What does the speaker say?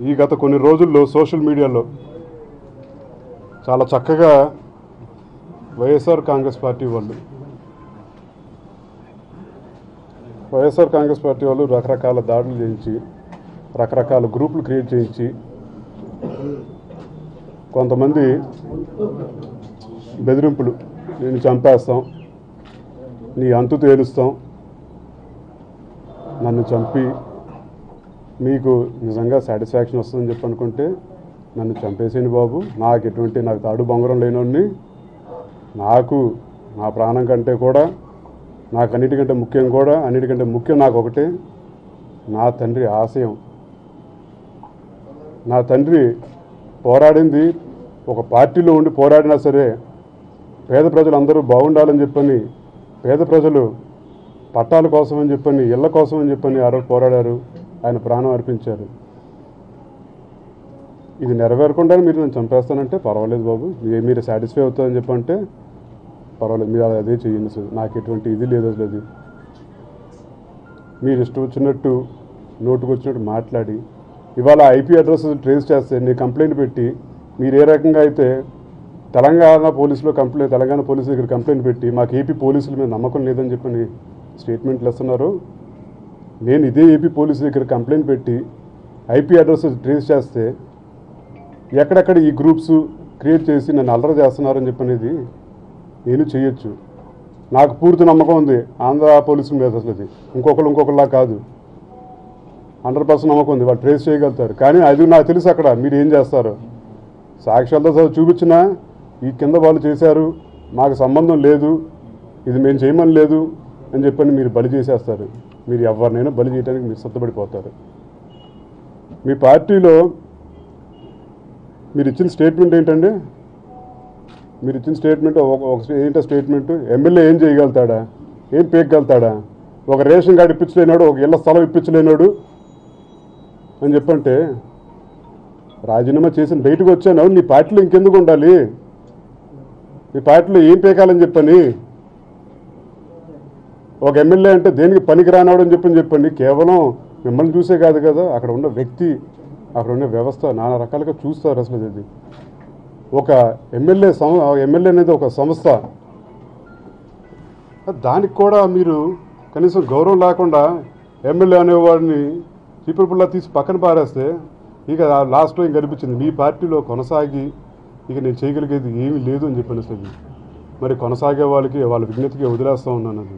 ఈ గత కొన్ని రోజుల్లో సోషల్ మీడియాలో చాలా చక్కగా వైఎస్ఆర్ కాంగ్రెస్ పార్టీ వాళ్ళు వైఎస్ఆర్ కాంగ్రెస్ పార్టీ వాళ్ళు రకరకాల దాడులు చేయించి రకరకాల గ్రూపులు క్రియేట్ చేయించి కొంతమంది బెదిరింపులు నేను చంపేస్తాం నీ అంతు తేలుస్తాం నన్ను చంపి మీకు నిజంగా సాటిస్ఫాక్షన్ వస్తుందని చెప్పి అనుకుంటే నన్ను చంపేసేయండి బాబు. నాకు ఎటువంటి నాకు తాడు బొంగరం లేనోడిని నాకు నా ప్రాణం కంటే కూడా నాకు అన్నిటికంటే ముఖ్యం కూడా అన్నిటికంటే ముఖ్యం నాకు ఒకటే. నా తండ్రి ఆశయం. నా తండ్రి పోరాడింది ఒక పార్టీలో ఉండి పోరాడినా సరే పేద ప్రజలు అందరూ బాగుండాలని చెప్పని పేద ప్రజలు పట్టాల కోసమని చెప్పని ఇళ్ళ కోసమని చెప్పని ఆ రోజు పోరాడారు. ఆయన ప్రాణం అర్పించారు. ఇది నెరవేరకుండా మీరు నేను చంపేస్తానంటే పర్వాలేదు బాబు. మీ- మీరు సాటిస్ఫై అవుతుందని చెప్పంటే పర్వాలేదు. మీరు అదే చేయండి సార్. నాకు ఎటువంటి ఇది లేదు అసలు అది. మీరు ఇష్టం వచ్చినట్టు నోటుకు వచ్చినట్టు మాట్లాడి ఇవాళ ఐపీ అడ్రస్ ట్రేస్ చేస్తే నేను కంప్లైంట్ పెట్టి మీరు ఏ రకంగా అయితే తెలంగాణ పోలీసులో కంప్లైంట్ తెలంగాణ పోలీసు దగ్గర కంప్లైంట్ పెట్టి మాకు ఏపీ పోలీసుల మీద నమ్మకం లేదని చెప్పని స్టేట్మెంట్లు ఇస్తున్నారు నేను ఇదే ఏపీ పోలీసు దగ్గర కంప్లైంట్ పెట్టి ఐపీ అడ్రస్ ట్రేస్ చేస్తే ఎక్కడెక్కడ ఈ గ్రూప్స్ క్రియేట్ చేసి నన్ను అల్లరి చేస్తున్నారని చెప్పనేది నేను చేయొచ్చు. నాకు పూర్తి నమ్మకం ఉంది. ఆంధ్ర పోలీసుల మీద అసలు అది. ఇంకొకరు ఇంకొకరిలా కాదు. హండ్రెడ్ పర్సెంట్ నమ్మకం ఉంది. వాళ్ళు ట్రేస్ చేయగలుగుతారు. కానీ అది నాకు తెలుసు అక్కడ. మీరు ఏం చేస్తారు. సాక్ష్యాలతో సహా చూపించినా ఈ కింద వాళ్ళు చేశారు. మాకు సంబంధం లేదు. ఇది మేము చేయమని లేదు. అని చెప్పని మీరు బలి చేసేస్తారు. మీరు ఎవరినైనా బలి చేయడానికి మీరు సిద్ధపడిపోతారు. మీ పార్టీలో మీరు ఇచ్చిన స్టేట్మెంట్ ఏంటండి? మీరు ఇచ్చిన స్టేట్మెంట్ ఒక ఏంటో స్టేట్మెంట్? ఎమ్మెల్యే ఏం చేయగలుగుతాడా? ఏం పేకగలుగుతాడా ఒక రేషన్ కార్డు ఇప్పించలేనాడు ఒక ఇళ్ళ స్థలం ఇప్పించలేనాడు అని చెప్పంటే రాజీనామా చేసిన బయటకు వచ్చాను నీ పార్టీలో ఇంకెందుకు ఉండాలి? నీ పార్టీలో ఏం పేకాలని చెప్పని? ఒక ఎమ్మెల్యే అంటే దేనికి పనికి రానివాడని చెప్పని చెప్పండి. కేవలం మిమ్మల్ని చూసే కాదు కదా అక్కడ ఉన్న వ్యక్తి అక్కడ ఉన్న వ్యవస్థ నానా రకాలుగా చూస్తారు అసలు ఇది. ఒక ఎమ్మెల్యే సం ఎమ్మెల్యే అనేది ఒక సంస్థ. దానికి కూడా మీరు కనీసం గౌరవం లేకుండా ఎమ్మెల్యే అనేవాడిని చీపురుపుల్లా తీసి పక్కన పారేస్తే ఇక లాస్ట్లో ఇంక అనిపించింది మీ పార్టీలో కొనసాగి ఇక నేను చేయగలిగేది ఏమీ లేదు అని చెప్పాను అసలు మరి కొనసాగే వాళ్ళకి వాళ్ళ విజ్ఞతకి వదిలేస్తూ ఉన్నాను అది